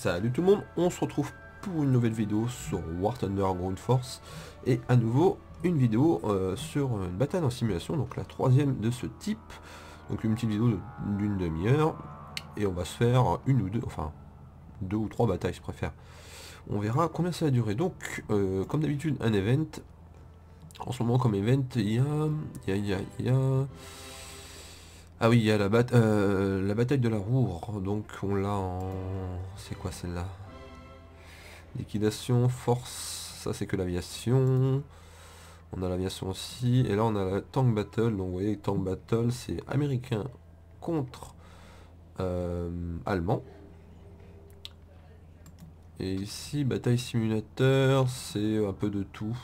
Salut tout le monde, on se retrouve pour une nouvelle vidéo sur War Thunder Ground Force et à nouveau une vidéo euh, sur une bataille en simulation, donc la troisième de ce type, donc une petite vidéo d'une demi-heure et on va se faire une ou deux, enfin deux ou trois batailles je préfère. On verra combien ça va durer. Donc euh, comme d'habitude un event, en ce moment comme event il y a, il y a, il y a ah oui, il y a la, euh, la bataille de la Roure, donc on l'a en... C'est quoi celle-là? Liquidation, force, ça c'est que l'aviation. On a l'aviation aussi, et là on a la Tank Battle, donc vous voyez Tank Battle c'est américain contre euh, allemand. Et ici, bataille simulateur, c'est un peu de tout.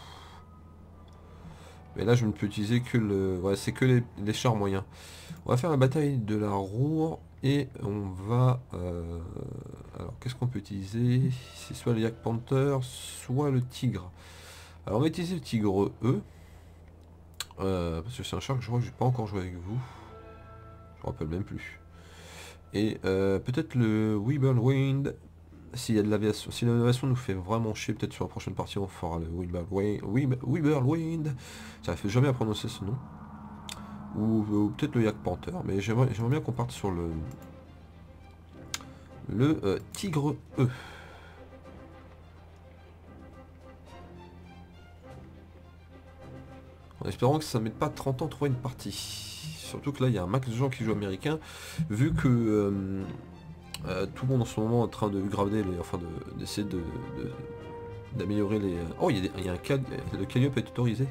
Mais là je ne peux utiliser que le... Ouais, c'est que les chars moyens. On va faire la bataille de la roue et on va... Euh, alors qu'est-ce qu'on peut utiliser? C'est soit le Yak Panther, soit le Tigre. Alors on va utiliser le Tigre E. Euh, parce que c'est un char que je crois que j'ai pas encore joué avec vous. Je me rappelle même plus. Et euh, peut-être le Weeble Wind. S'il y a de l'aviation, si l'aviation nous fait vraiment chier, peut-être sur la prochaine partie on fera le Weeble Wind. Wind. Ça fait jamais à prononcer ce nom ou, peut-être le Yak Panther, mais j'aimerais bien qu'on parte sur le le euh, Tigre E. En espérant que ça ne mette pas 30 ans à trouver une partie. Surtout que là, il y a un max de gens qui jouent américain, vu que euh, euh, tout le monde en ce moment est en train de graver les... enfin d'essayer de, d'améliorer les... Oh, il y, a, un. Le Calliope est autorisé.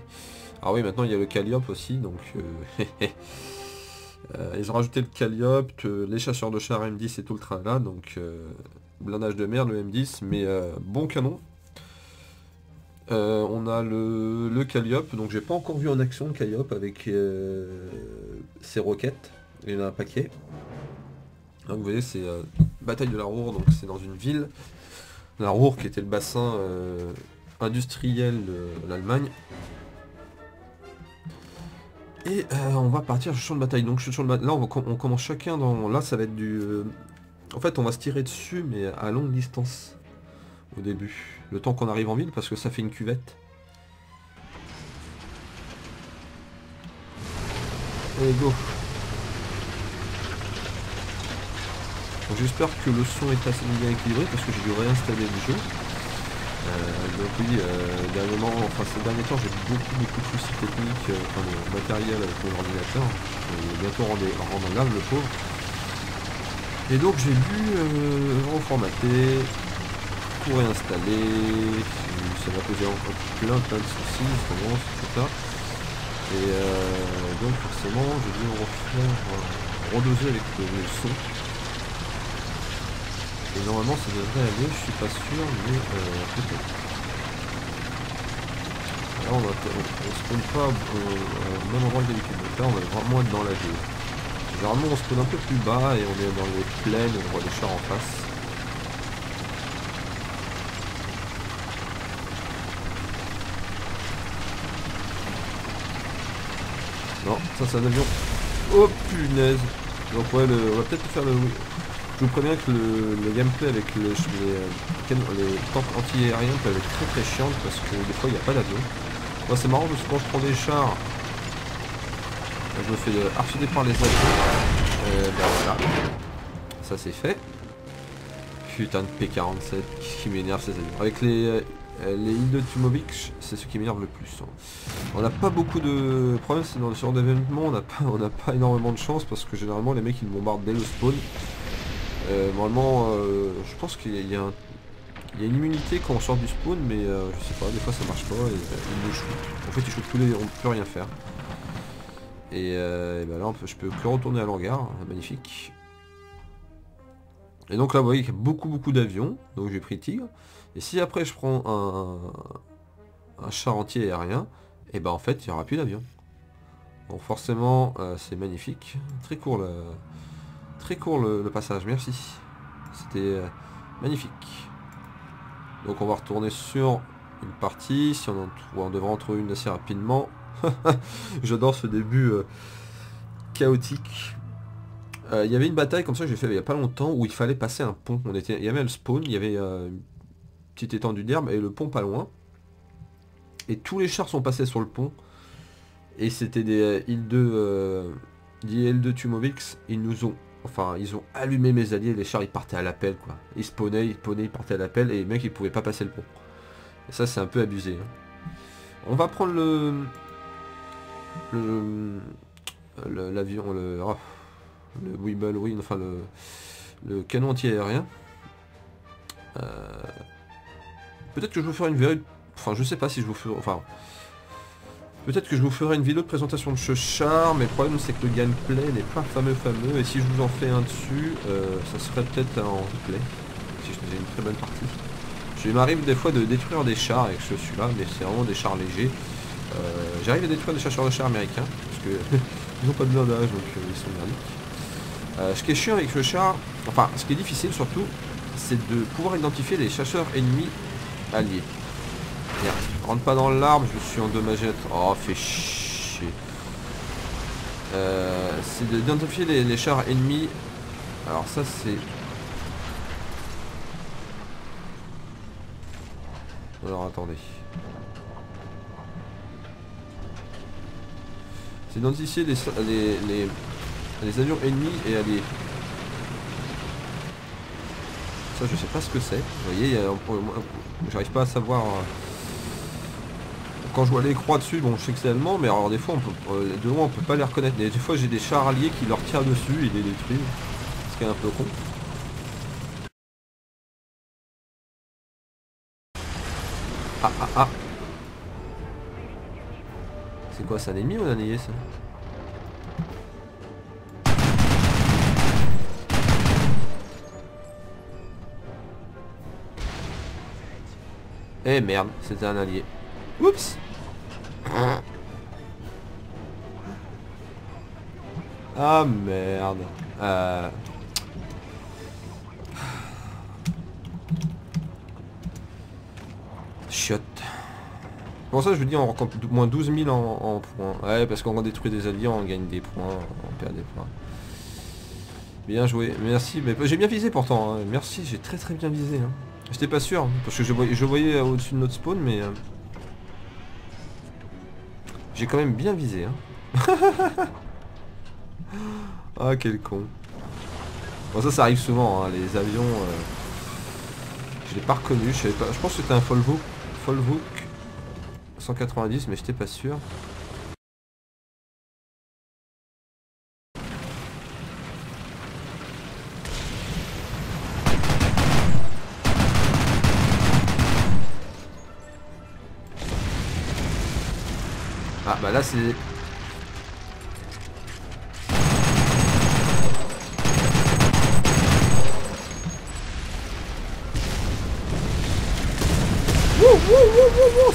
Ah oui, maintenant il y a le Calliope aussi, donc... Euh, euh, ils ont rajouté le Calliope, les chasseurs de chars M10 et tout le train là, donc blindage de merde le M10, mais bon canon. on a le, le Calliope, donc j'ai pas encore vu en action le Calliope avec ses roquettes, il y en a un paquet. Donc vous voyez c'est bataille de la Roure, donc c'est dans une ville. La Roure qui était le bassin industriel de l'Allemagne. Et euh, on va partir sur champ de bataille. Donc sur le là on, commence chacun dans. Là ça va être du. Euh, en fait on va se tirer dessus mais à longue distance au début. Le temps qu'on arrive en ville parce que ça fait une cuvette. Allez go J'espère que le son est assez bien équilibré parce que j'ai dû réinstaller le jeu. Euh, donc oui, euh, dernièrement, enfin ces derniers temps, j'ai beaucoup beaucoup de soucis techniques, euh, enfin le matériel avec mon ordinateur. Je bientôt rendre, grave le pauvre. Et donc j'ai dû reformater, tout réinstaller. Ça m'a posé encore plein plein de soucis, vraiment, c'est ça. Et donc forcément, j'ai dû refaire, redoser avec le son. Et normalement ça devrait aller, je suis pas sûr, mais euh. Là on, va, on, spawn pas au, même endroit que d'habitude, donc là on va vraiment être dans la ville. Généralement on spawn un peu plus bas et on est dans les plaines, on voit les chars en face. Non, ça c'est un avion. Oh punaise Donc ouais, le, on va peut-être faire le... Je vous préviens que le, gameplay avec les, les, les tanks anti-aériens peut être très très chiant parce que des fois il n'y a pas d'avion. Moi c'est marrant parce que quand je prends des chars, je me fais harceler par les avions. Euh, ben voilà. Ça c'est fait. Putain de P47 qui m'énerve ces avions. Avec les, euh, les îles de c'est ce qui m'énerve le plus. Hein. On n'a pas beaucoup de problèmes, c'est dans le genre d'événement, on n'a pas, pas énormément de chance parce que généralement les mecs ils bombardent dès le spawn. Euh, normalement, euh, je pense qu'il y, a une immunité quand on sort du spawn, mais euh, je sais pas, des fois ça marche pas et. En fait, il shoot tous les, on peut rien faire. Et, ben là, je peux que retourner à l'hangar, hein, magnifique. Et donc là, vous voyez qu'il y a beaucoup beaucoup d'avions, donc j'ai pris Tigre. Et si après je prends un, un char entier aérien, et ben en fait, il n'y aura plus d'avion. Donc forcément, c'est magnifique. Très court là. Très court le, passage, merci. C'était euh, magnifique. Donc on va retourner sur une partie, si on, en on devrait en trouver une assez rapidement. J'adore ce début euh, chaotique. Euh, il y avait une bataille comme ça que j'ai fait il y a pas longtemps où il fallait passer un pont. On était, il y avait le spawn, il y avait une petite étendue d'herbe et le pont pas loin. Et tous les chars sont passés sur le pont. Et c'était des îles 2 des L2 Tumovix, ils nous ont enfin ils ont allumé mes alliés, les chars ils partaient à l'appel quoi. Ils spawnaient, ils spawnaient, ils partaient à l'appel et les mecs ils pouvaient pas passer le pont. Et ça c'est un peu abusé. hein. On va prendre le l'avion, le, oh, le Weeble, oui, enfin le, le canon anti-aérien. Euh, Peut-être que je vous ferai une vidéo, enfin je sais pas si je vous ferai, enfin peut-être que je vous ferai une vidéo de présentation de ce char, mais le problème c'est que le gameplay n'est pas fameux fameux, et si je vous en fais un dessus, euh, ça serait peut-être en replay, si je faisais une très bonne partie. Je m'arrive des fois de détruire des chars avec ce celui-là, mais c'est vraiment des chars légers. Euh, J'arrive à détruire des chasseurs de chars américains, parce que ils n'ont pas de blindage, donc euh, ils sont merdiques. Ce qui est chiant avec le char, enfin ce qui est difficile surtout, c'est de pouvoir identifier les chasseurs ennemis alliés. Merde, rentre pas dans l'arbre, je me suis endommagé. Oh, fait chier. Euh, c'est d'identifier les, les chars ennemis. Alors ça c'est... Alors attendez. C'est d'identifier les, les, les, les avions ennemis et alliés. Ça je sais pas ce que c'est. Vous voyez, j'arrive pas à savoir... euh, Quand je vois les croix dessus, bon je sais que c'est allemand, mais alors des fois on peut, euh, de loin on peut pas les reconnaître. Des, des fois j'ai des chars alliés qui leur tirent dessus et les détruisent. Ce qui est un peu con. Ah ah ah C'est quoi, c'est un ennemi ou un allié ça? Eh merde, c'était un allié. Oups Ah merde. Euh... Chiotte. Pour ça je vous dis on rencontre moins 12 000 en, points. Ouais parce qu'on détruit des alliés, on gagne des points, on perd des points. Bien joué, merci. Mais j'ai bien visé pourtant. hein. Merci, j'ai très très bien visé. hein. J'étais pas sûr, parce que je voyais, je voyais euh, au-dessus de notre spawn, mais... J'ai quand même bien visé. Hein. ah, quel con. Bon, ça, ça arrive souvent, hein, les avions... euh, Je l'ai pas reconnu, je savais pas... Je pense que c'était un Volvo. Volvo 190, mais j'étais pas sûr. Là c'est...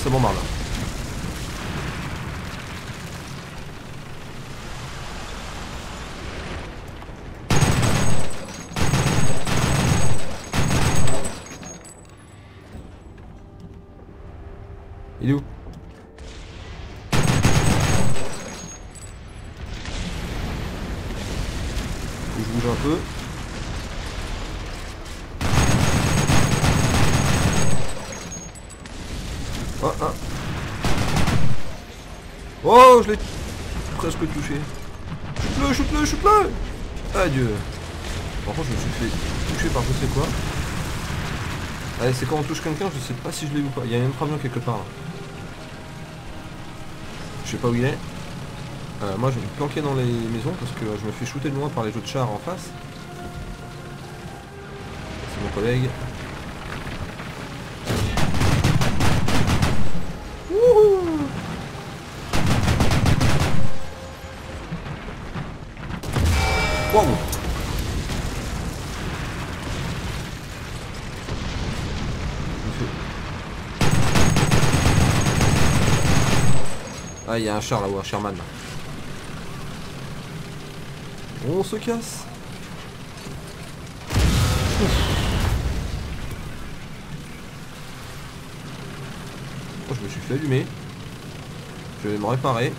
C'est bon là. Il est où Faut que je bouge un peu. Oh, ah. Oh, je l'ai presque touché. Shoot-le, shoot-le, shoot-le Adieu. Par contre, je me suis fait toucher par je sais quoi. Ouais, c'est quand on touche quelqu'un, je sais pas si je l'ai ou pas. Il y a un avion quelque part. là. Je sais pas où il est. Euh, moi je vais me planquer dans les maisons parce que je me fais shooter de loin par les autres chars en face. C'est mon collègue. Il y a un char là-haut, un Sherman. On se casse. Oh, je me suis fait allumer. Je vais me réparer.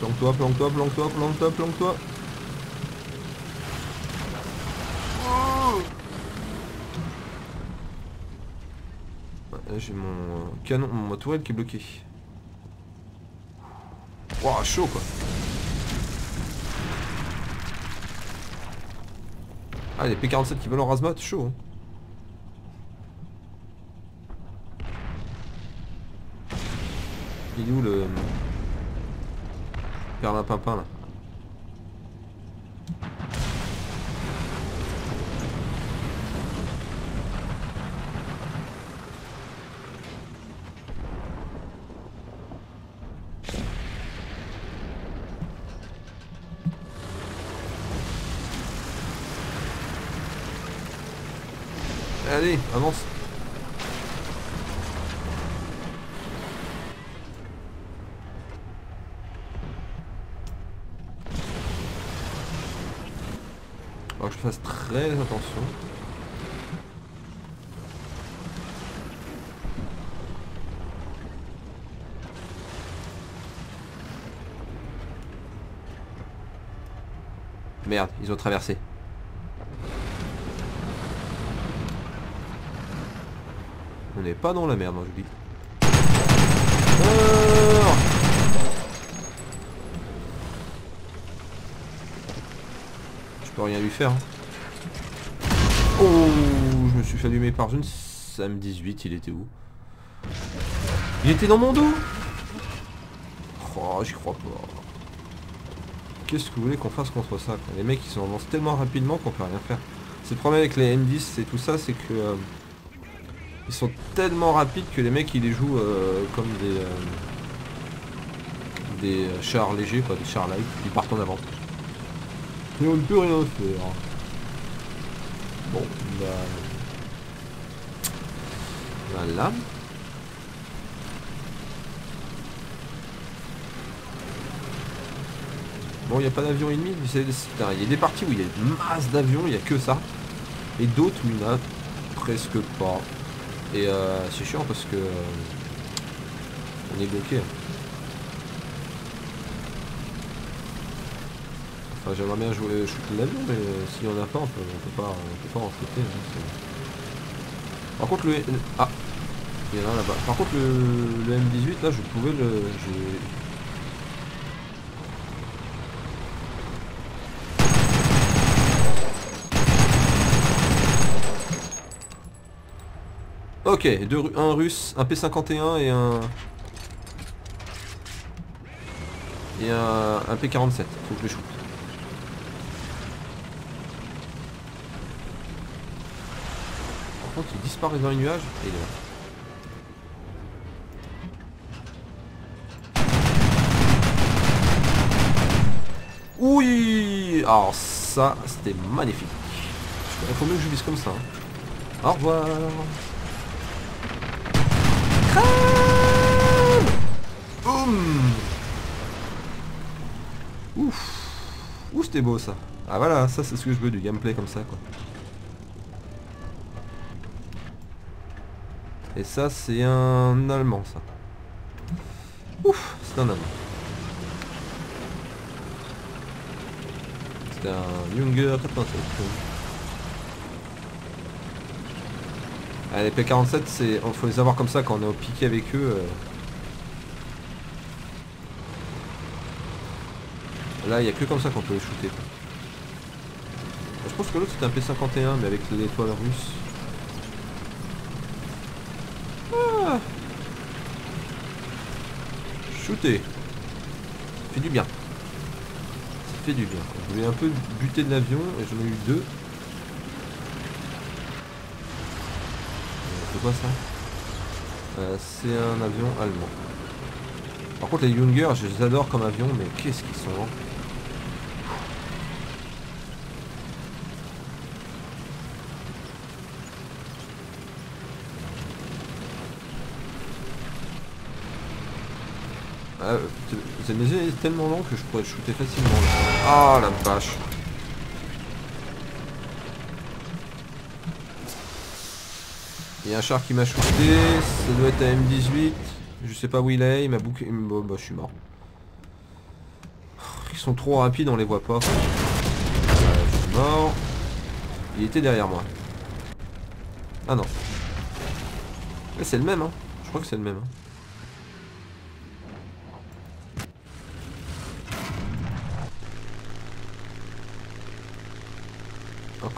Planque-toi, planque-toi, planque-toi, planque-toi, planque-toi. Ouais, J'ai mon euh, canon, mon tourelle qui est bloqué. Ouah, chaud quoi. Ah, les P47 qui veulent en razmat, chaud. Hein. Il est où le... Perlimpinpin là Allez, avance. Alors que je fasse très attention. Merde, ils ont traversé. Pas dans la merde, moi je dis. Je peux rien lui faire. hein. Oh, je me suis fait allumer par une Sam 18, il était où? Il était dans mon dos Oh, j'y crois pas. Qu'est-ce que vous voulez qu'on fasse contre ça quoi? Les mecs ils avancent tellement rapidement qu'on peut rien faire. C'est le problème avec les M10 et tout ça, c'est que... euh, ils sont tellement rapides que les mecs ils les jouent euh, comme des... euh, des euh, chars légers, quoi, des chars light. Ils partent en avant. Et on ne peut rien faire. Bon, bah... Voilà. Bon, il n'y a pas d'avion ennemi. mais c'est- Il y a des parties où il y a une masse d'avions, il n'y a que ça. Et d'autres où il n'y en a presque pas. Euh, c'est chiant parce que... euh, on est bloqué. Enfin, j'aimerais bien jouer shooter l'avion, mais s'il n'y en a pas, on peut, pas, on peut pas en shooter. hein, Par contre, le... Ah Il là-bas. Par contre, le M18, là, je pouvais le... Ok, deux, un russe, un P51 et un... Et un, un P47, faut que je les shoot. Par contre, il disparaît dans les nuages et il est là. Oui Alors ça, c'était magnifique. Il faut mieux que je vise comme ça. hein. Au revoir Ouf Ouh, c'était beau ça. Ah voilà, ça c'est ce que je veux du gameplay comme ça quoi. Et ça c'est un allemand ça. Ouf, c'est un allemand. C'était un Junger 87. Ah, les P47, c'est, faut les avoir comme ça quand on est au piqué avec eux. euh. Là, il n'y a que comme ça qu'on peut les shooter. Je pense que l'autre c'était un P51, mais avec l'étoile russe. Ah. Shooter. Fait du bien. Ça fait du bien. Je voulais un peu buter de l'avion et j'en ai eu deux. Euh, C'est quoi ça? Euh, C'est un avion allemand. Par contre les Junger, je les adore comme avion, mais qu'est-ce qu'ils sont. Euh, t- mes yeux est tellement long que je pourrais shooter facilement. Ah la vache. Il y a un char qui m'a shooté, ça doit être un M18. Je sais pas où il est, il m'a bouclé. Bon bah je suis mort. sont trop rapides, on les voit pas. je suis mort. Il était derrière moi. Ah non. C'est le même, hein. Je crois que c'est le même. Hein.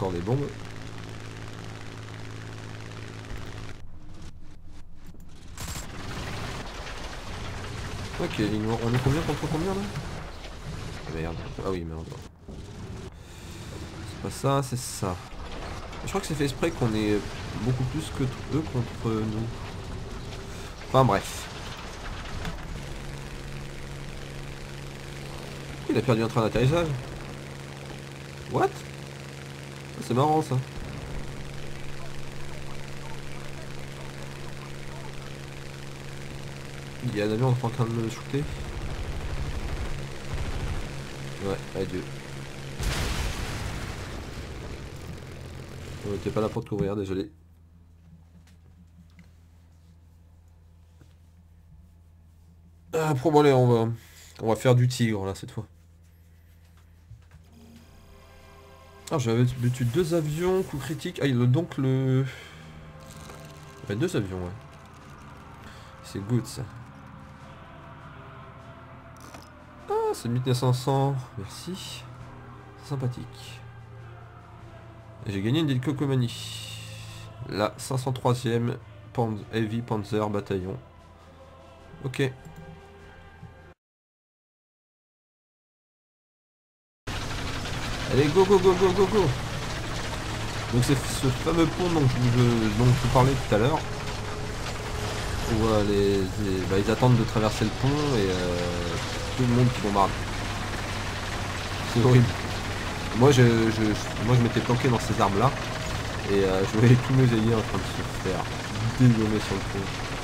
Des bombes. Ok, on est combien contre combien là ah, Merde. Ah oui, merde. C'est pas ça, c'est ça. Je crois que c'est fait exprès qu'on est beaucoup plus que eux contre nous. Enfin bref. Il a perdu un train d'atterrissage. What? C'est marrant ça. Il y a un avion en train de me shooter. Ouais, adieu. On était pas là pour te couvrir, désolé. Ah, bon, allez, on va, on va faire du tigre là cette fois. Ah, j'avais buté deux avions, coup critique. Ah, il a donc le... A deux avions, ouais. C'est good ça. Ah, c'est 1500, merci. Sympathique. J'ai gagné une ville Cocomanie. La 503ème Heavy Panzer Bataillon. Ok. Allez, go, go, go, go, go, go Donc c'est ce fameux pont dont je, dont je vous parlais tout à l'heure. Où euh, les, bah, ils attendent de traverser le pont et euh, tout le monde qui bombarde. C'est horrible. Moi je, moi je m'étais planqué dans ces arbres là et euh, je voyais tous mes alliés en train de se faire dégommer sur le pont.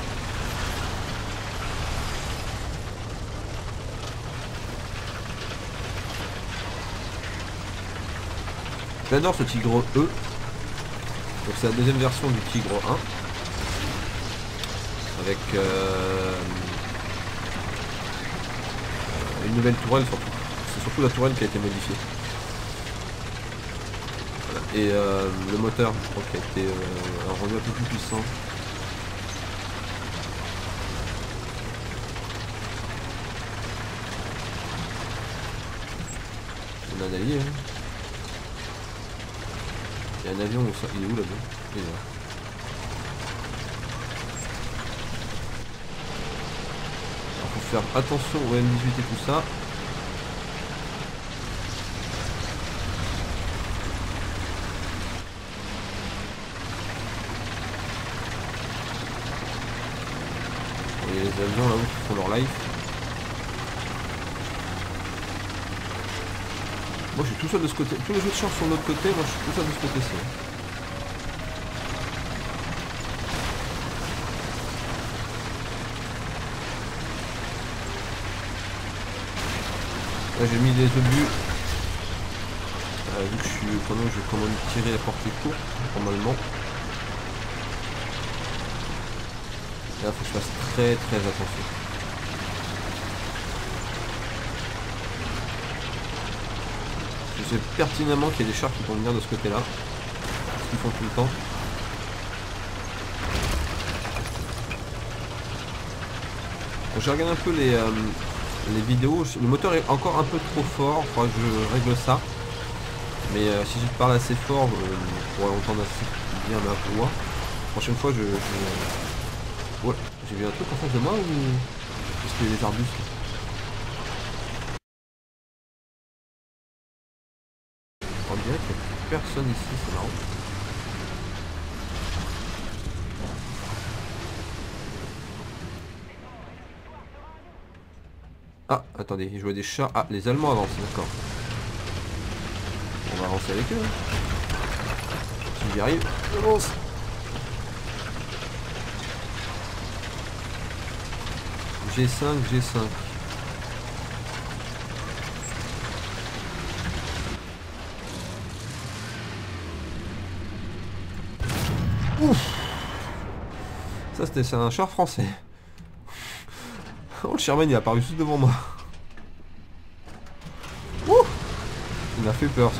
J'adore ce Tigre E. Donc c'est la deuxième version du Tigre 1. Avec euh, une nouvelle tourelle surtout. C'est surtout la tourelle qui a été modifiée. Et euh, le moteur, je crois, qui a été euh, rendu un peu plus puissant. On a un. Hein. Il y a un avion, il est où l'avion? Il est là. Alors faut faire attention au M18 et tout ça. Il y a les avions là-haut qui font leur live. Moi je suis tout seul de ce côté. Tous les autres champs sont de l'autre côté, moi je suis tout seul de ce côté-ci. Là j'ai mis des obus. Euh, vu que je suis même je vais quand même tirer à portée courte normalement. Là faut que je fasse très très attention. Je sais pertinemment qu'il y a des chars qui vont venir de ce côté-là. Ce qu'ils font tout le temps. je regarde un peu les, euh, les vidéos. Le moteur est encore un peu trop fort. Faudra que je règle ça. Mais euh, si je parle assez fort, euh, on pourrait entendre assez bien ma voix. Prochaine fois, je... J'ai vu un truc en face de moi ou... Est-ce a des arbustes personne ici, c'est marrant. Ah, attendez, je vois des chats. Ah, les Allemands avancent, d'accord. On va avancer avec eux. Hein. Si j'y arrive, avance. G5, G5. Ça c'était un char français. Oh le Sherman il est apparu juste devant moi. Il m'a fait peur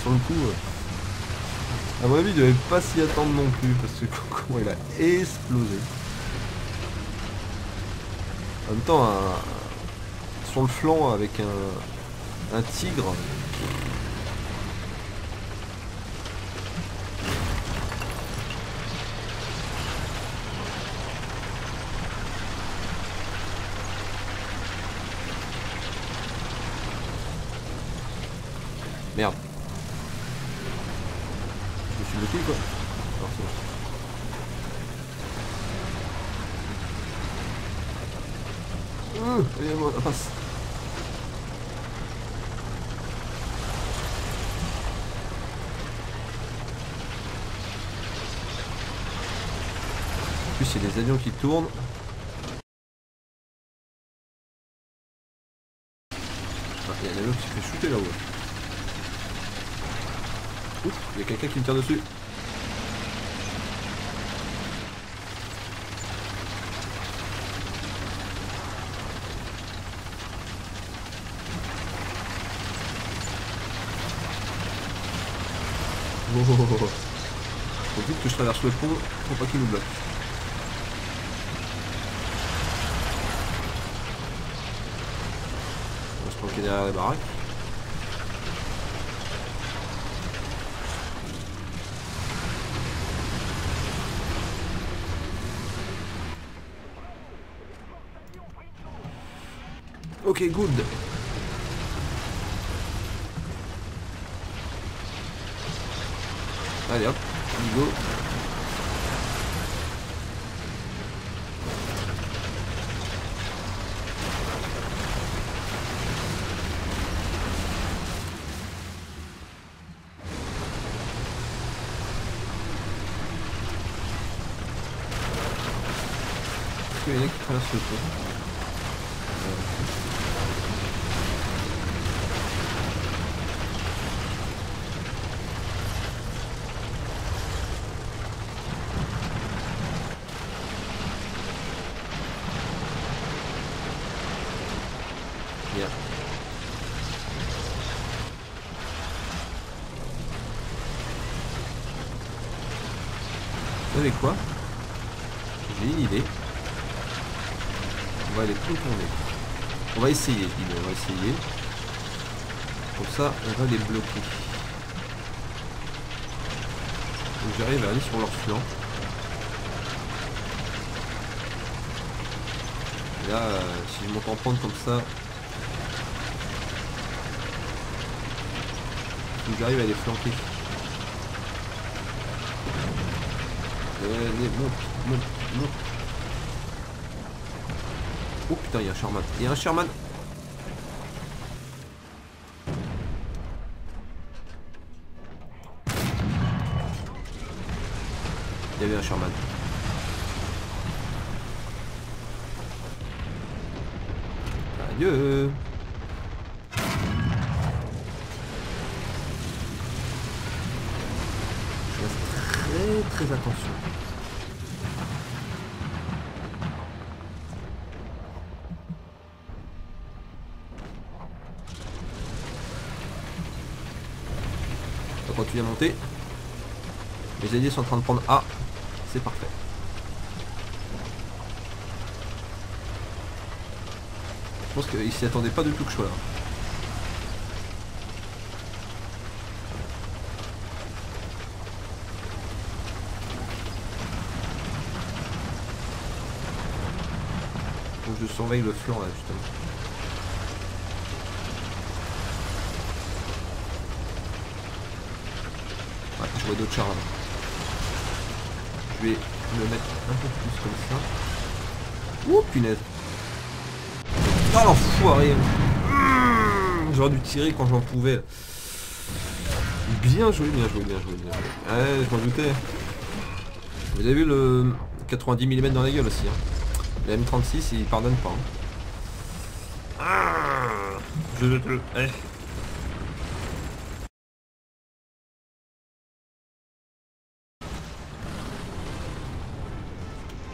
sur le coup. Euh. À mon avis, il devait pas s'y attendre non plus parce que comment il a explosé. En même temps, sur le flanc avec un, un tigre. Merde. Je me suis bloqué quoi Alors c'est allez, moi, passe. En plus, il y a des avions qui tournent. Ah, il y a un avion qui se fait shooter là-haut. Ouf, il y a quelqu'un qui me tire dessus. Oh, Faut vite que je traverse le pont pour pas qu'il nous bloque. On va se planquer derrière les baraques. Ok, good. Allez hop, go. Est-ce qu'il y en a qui traversent le pont Vous savez quoi J'ai une idée. On va aller contourner. On essayer, on va essayer. Comme ça, on va les bloquer. Donc j'arrive à aller sur leur flanc. là, euh, si je m'entends prendre comme ça, j'arrive à les flanquer. Oh putain, il y a Sherman. Il y a un Sherman. Il y avait un Sherman. Adieu. très très attention. Va continuer à monter. Les alliés sont en train de prendre A. C'est parfait. Je pense qu'ils s'y attendaient pas du tout que je sois là. je surveille le flanc là justement. Ouais, je vois d'autres là. Je vais le mettre un peu plus comme ça. Ouh punaise Oh l'enfoiré mmh, J'aurais dû tirer quand j'en pouvais. Bien joué, bien joué, bien joué, bien joué. Ouais, je m'en doutais. Vous avez vu le 90 mm dans la gueule aussi. Hein. Le M36 il pardonne pas. Hein. Ah, je.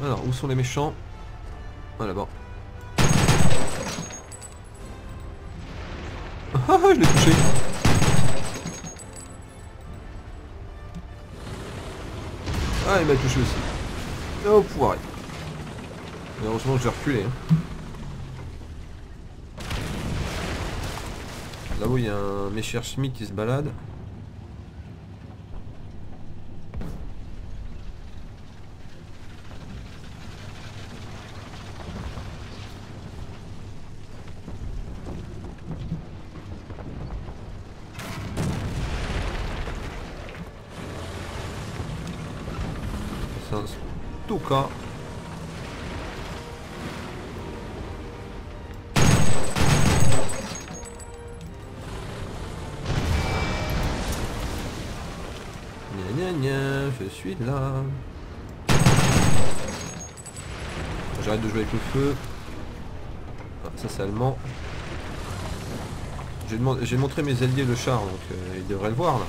Alors, où sont les méchants Ah, là-bas. Ah, ah, je l'ai touché Ah, il m'a touché aussi. Oh, poiré. Heureusement, je vais reculer. Hein. Là-haut, il y a un Messerschmitt qui se balade. Stuka. Gna gna je suis là. J'arrête de jouer avec le feu. Ah, ça c'est allemand. J'ai montré mes alliés le char, donc euh, ils devraient le voir là.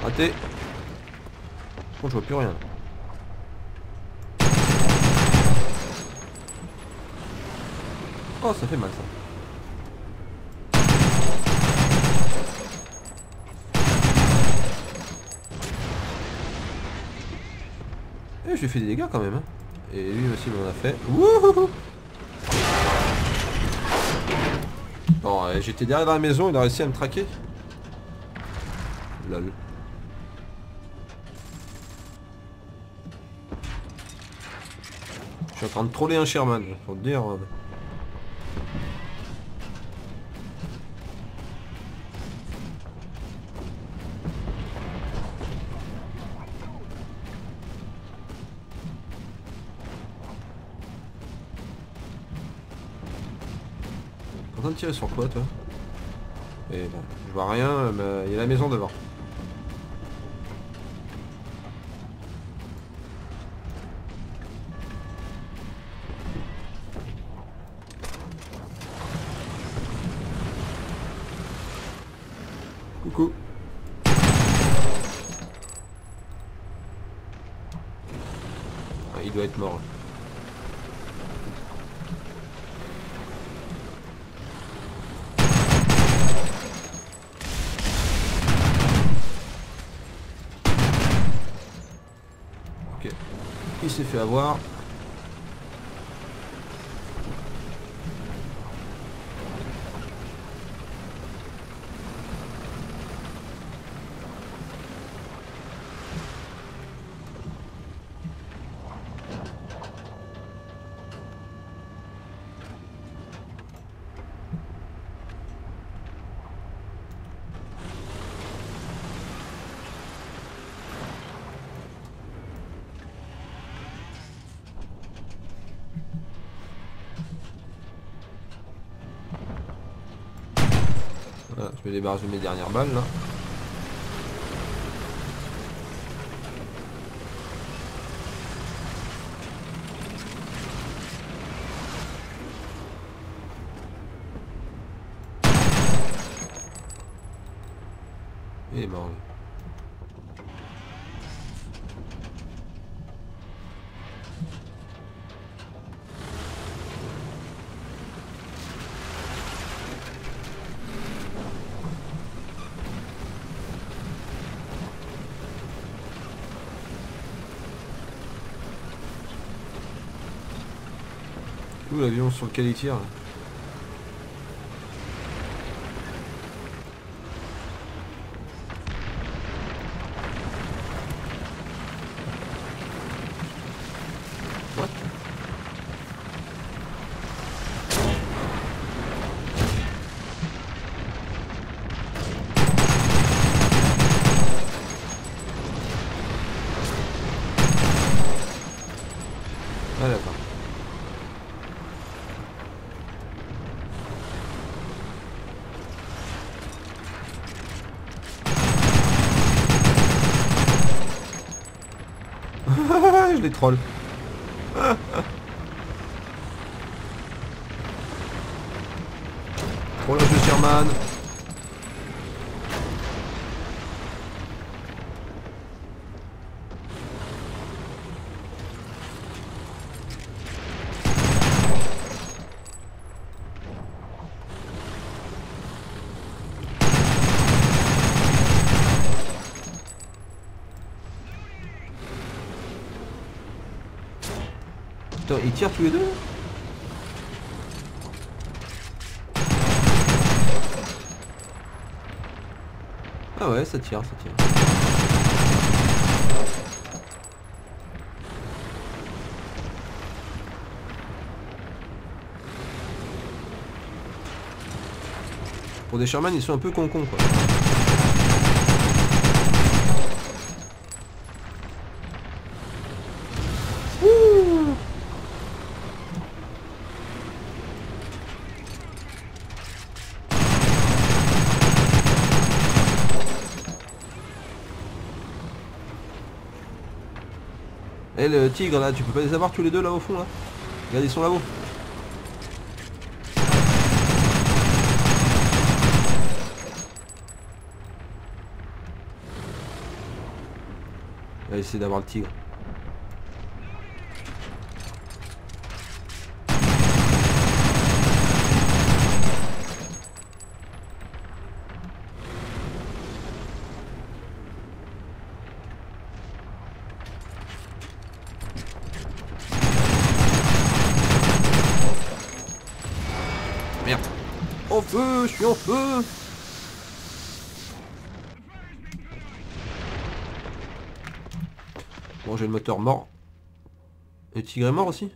Raté. Par contre, je vois plus rien. Oh, ça fait mal ça. Eh, je lui ai fait des dégâts quand même. hein. Et lui aussi il m'en a fait. Bon, euh, j'étais derrière la maison, il a réussi à me traquer. Lol. Je suis en train de troller un Sherman, faut te dire. Sur quoi toi? Et je vois rien, mais il y a la maison devant. Coucou. Ah, il doit être mort. Ok. S'est fait avoir. Voilà, je me débarrasse de mes dernières balles là. Il est l'avion sur lequel il tire je les troll. Trollage de Sherman. Putain, ils tirent tous les deux Ah ouais, ça tire, ça tire. Pour des Sherman, ils sont un peu con-con quoi. Le tigre là, tu peux pas les avoir tous les deux là au fond là Regarde ils sont là-haut. Essayer d'avoir le tigre. Merde. En feu, je suis en feu Bon, j'ai le moteur mort. Le tigre est mort aussi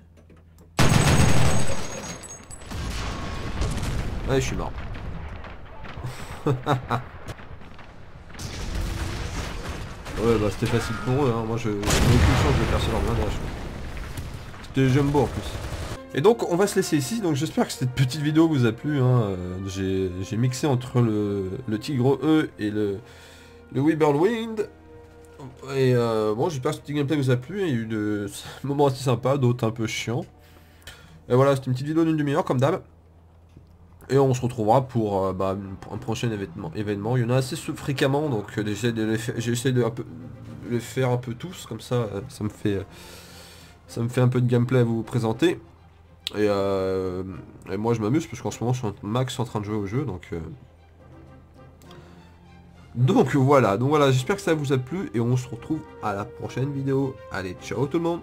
Ouais, je suis mort. ouais, bah c'était facile pour eux, hein. moi je j'ai aucune chance de percer leur blindage. C'était jumbo en plus. Et donc on va se laisser ici, donc j'espère que cette petite vidéo vous a plu. Hein. Euh, J'ai mixé entre le, le Tigre E et le, le Whirlwind. Et euh, bon j'espère que ce petit gameplay vous a plu, il y a eu de moments assez sympas, d'autres un peu chiants. Et voilà, c'était une petite vidéo d'une demi-heure comme d'hab. Et on se retrouvera pour, euh, bah, un prochain événement. Il y en a assez fréquemment, donc euh, j'essaie de les faire, de un peu, les faire un peu tous, comme ça, ça me fait, ça me fait un peu de gameplay à vous présenter. Et, moi je m'amuse parce qu'en ce moment je suis max en train de jouer au jeu donc donc voilà. Donc voilà. J'espère que ça vous a plu et on se retrouve à la prochaine vidéo. Allez ciao tout le monde